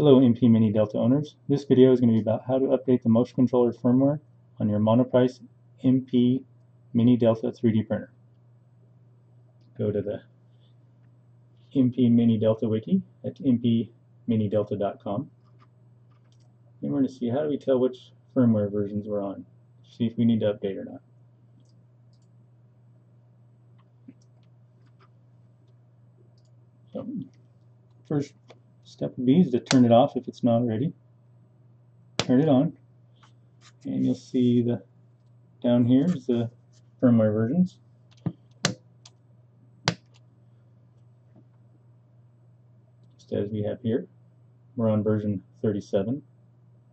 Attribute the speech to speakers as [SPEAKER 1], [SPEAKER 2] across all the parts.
[SPEAKER 1] Hello MP Mini Delta owners. This video is going to be about how to update the motion controller firmware on your Monoprice MP Mini Delta 3D printer. Go to the MP Mini Delta wiki at mpminidelta.com and we're going to see how do we tell which firmware versions we're on. See if we need to update or not. So, first step B is to turn it off if it's not ready. Turn it on, and you'll see the down here is the firmware versions. Just as we have here, we're on version 37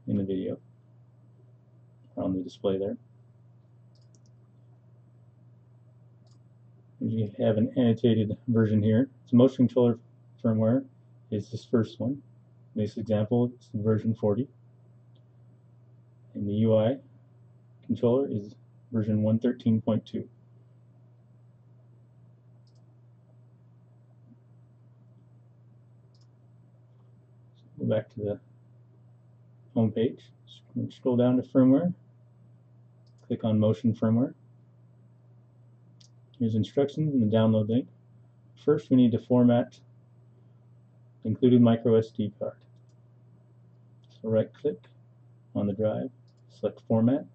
[SPEAKER 1] in the video, on the display there. You have an annotated version here. It's a motion controller firmware is this first one. In this example, it's version 40. And the UI controller is version 113.2. Go back to the home page. Scroll down to firmware. Click on motion firmware. Here's instructions and the download link. First, we need to format included micro SD card. So right click on the drive, select format,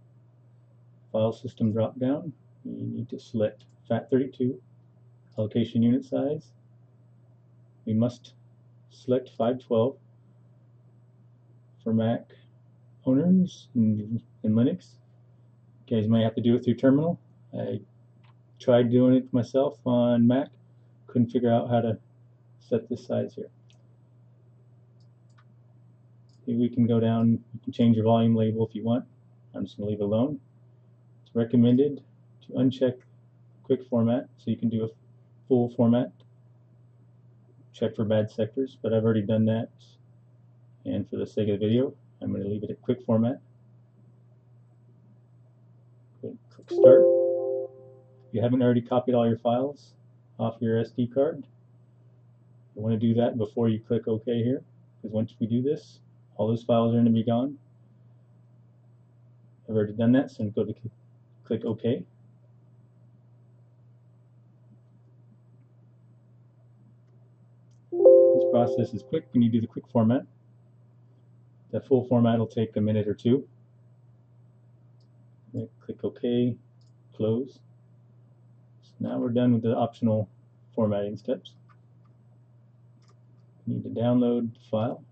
[SPEAKER 1] file system drop down, you need to select FAT32, allocation unit size. We must select 512 for Mac owners in, in Linux. You guys might have to do it through terminal. I tried doing it myself on Mac, couldn't figure out how to set this size here we can go down, you can change your volume label if you want. I'm just going to leave it alone. It's recommended to uncheck quick format so you can do a full format. Check for bad sectors, but I've already done that. And for the sake of the video, I'm going to leave it at quick format. Click start. If you haven't already copied all your files off your SD card, you want to do that before you click OK here, because once we do this, all those files are going to be gone. I've already done that, so I'm going to click OK. This process is quick when you do the quick format. The full format will take a minute or two. Click OK, close. So now we're done with the optional formatting steps. Need to download the file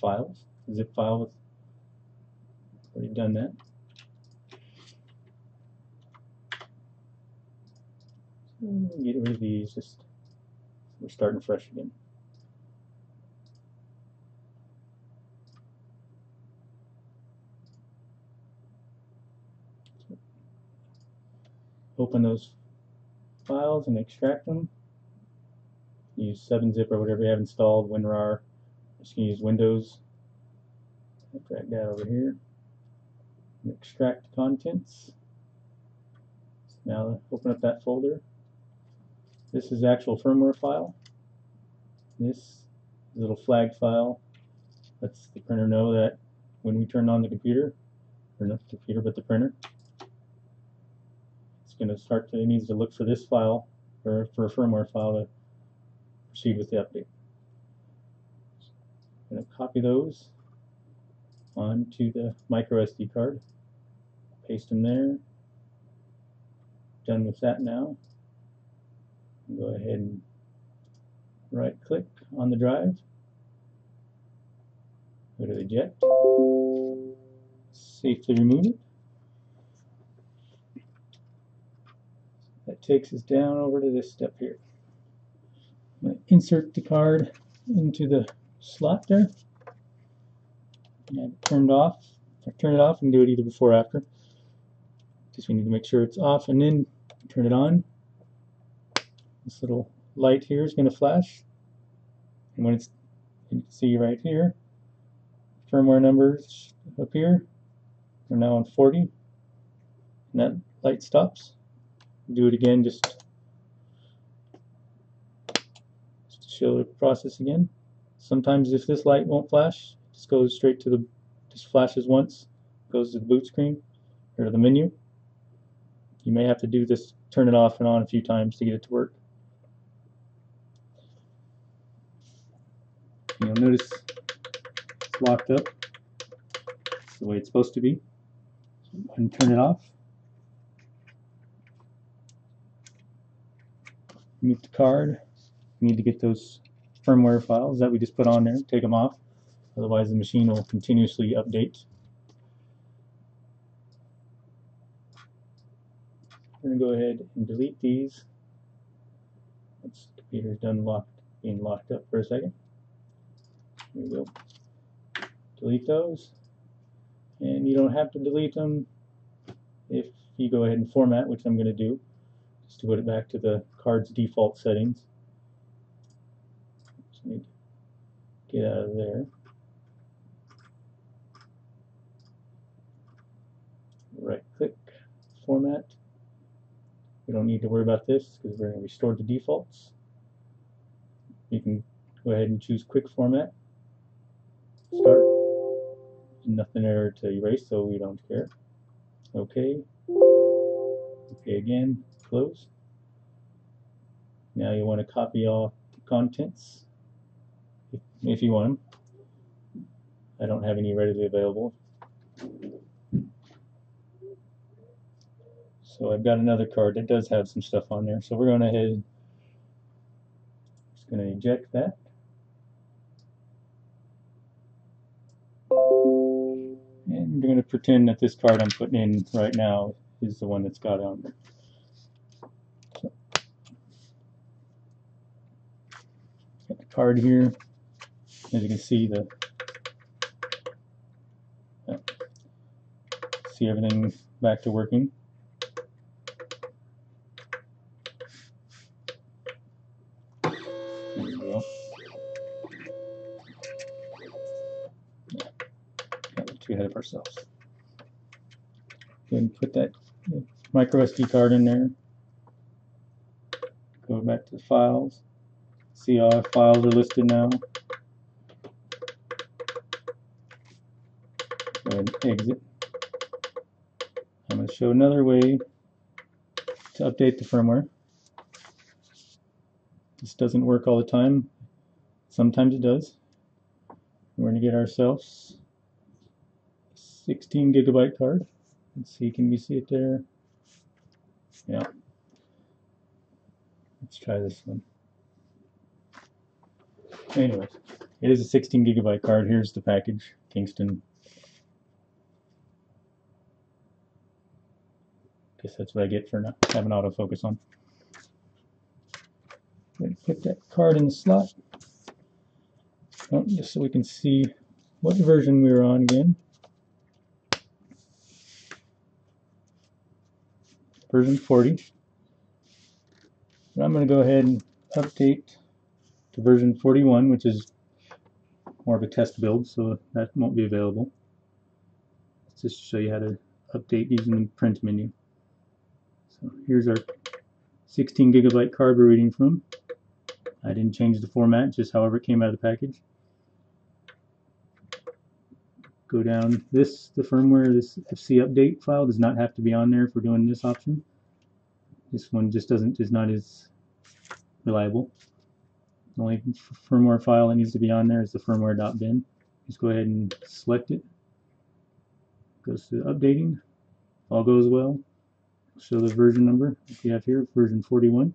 [SPEAKER 1] files, zip file already done that. Hmm, get rid of these, just we're starting fresh again. Open those files and extract them. Use 7-zip or whatever you have installed, WinRAR, just going to use Windows. Drag that over here. And extract contents. So now open up that folder. This is actual firmware file. This little flag file lets the printer know that when we turn on the computer, or not the computer, but the printer, it's going to start to, it needs to look for this file, or for a firmware file to proceed with the update. I'm going to copy those onto the micro SD card. Paste them there. Done with that now. Go ahead and right click on the drive. Go to eject. Safely remove it. That takes us down over to this step here. I'm going to insert the card into the slot there. And turned off. Turn it off and do it either before or after. Just we need to make sure it's off and then turn it on. This little light here is going to flash. And when it's, you can see right here, firmware numbers appear. We're now on 40. And that light stops. Do it again just, just to show the process again. Sometimes if this light won't flash, just goes straight to the, just flashes once, goes to the boot screen or to the menu. You may have to do this, turn it off and on a few times to get it to work. You'll notice it's locked up. It's the way it's supposed to be. And turn it off. Mute the card. You need to get those firmware files that we just put on there, take them off. Otherwise the machine will continuously update. We're going to go ahead and delete these. The computer's done locked, being locked up for a second. There we go. Delete those. And you don't have to delete them if you go ahead and format, which I'm going to do, just to put it back to the card's default settings. Just need to get out of there. Right click, format. We don't need to worry about this because we're going to restore the defaults. You can go ahead and choose quick format. Start. Nothing there to erase, so we don't care. Okay. Okay again. Close. Now you want to copy all the contents if, you want them. I don't have any readily available. So I've got another card that does have some stuff on there. So we're going to head, just going to eject that. And we're going to pretend that this card I'm putting in right now is the one that's got on there. So, got the card here. As you can see, the yeah, see everything back to working. There we go. Too ahead of ourselves. Go and put that micro SD card in there. Go back to the files. See all our files are listed now. Go ahead and exit. I'm going to show another way to update the firmware. This doesn't work all the time. Sometimes it does. We're going to get ourselves a 16 gigabyte card. Let's see, can we see it there? Yeah. Let's try this one. Anyways, it is a 16 gigabyte card. Here's the package, Kingston. Guess that's what I get for not having autofocus on. Put that card in the slot. Oh, just so we can see what version we were on again. Version 40. But I'm going to go ahead and update to version 41, which is more of a test build, so that won't be available. Let's just show you how to update using the print menu. So here's our 16 gigabyte card we're reading from. I didn't change the format, just however it came out of the package. Go down this, the firmware, this FC update file does not have to be on there if we're doing this option. This one just doesn't, is not as reliable. The only firmware file that needs to be on there is the firmware.bin. Just go ahead and select it. Goes to updating. All goes well. Show the version number you have here, version 41.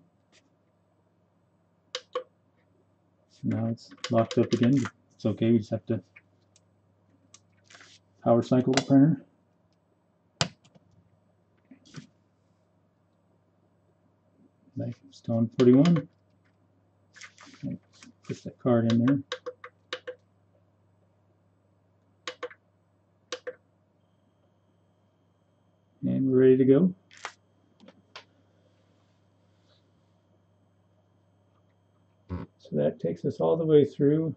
[SPEAKER 1] Now it's locked up again. It's okay, we just have to power cycle the printer. Back on 41. Push that card in there. And we're ready to go. So that takes us all the way through.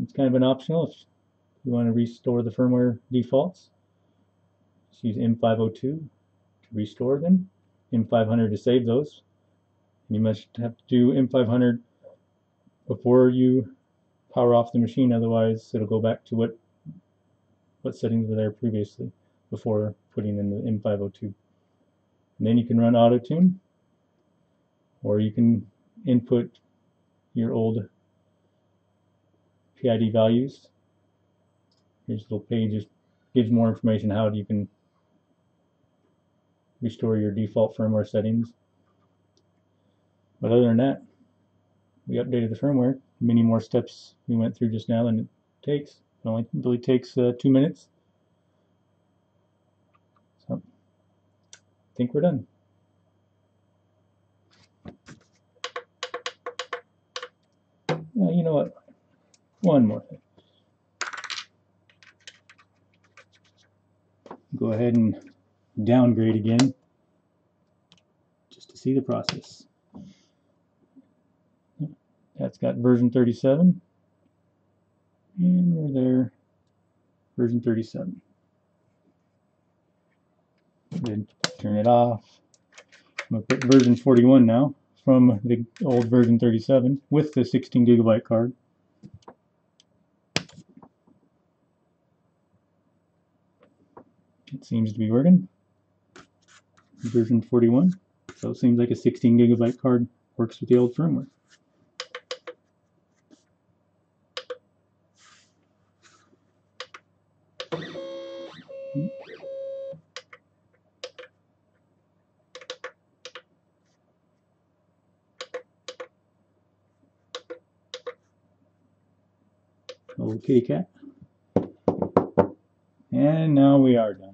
[SPEAKER 1] It's kind of an optional if you want to restore the firmware defaults. Just use M502 to restore them, M500 to save those. And you must have to do M500 before you power off the machine, otherwise it'll go back to what what settings were there previously before putting in the M502. And then you can run auto tune or you can input your old PID values. Here's little page that gives more information how you can restore your default firmware settings. But other than that, we updated the firmware. Many more steps we went through just now than it takes. It only really takes uh, two minutes. So, I think we're done. You know what? One more thing. Go ahead and downgrade again just to see the process. That's got version 37 and we're there version 37 then turn it off I'm going to put version 41 now from the old version 37 with the 16 gigabyte card. It seems to be working. Version 41 so it seems like a 16 gigabyte card works with the old firmware Kitty cat. And now we are done.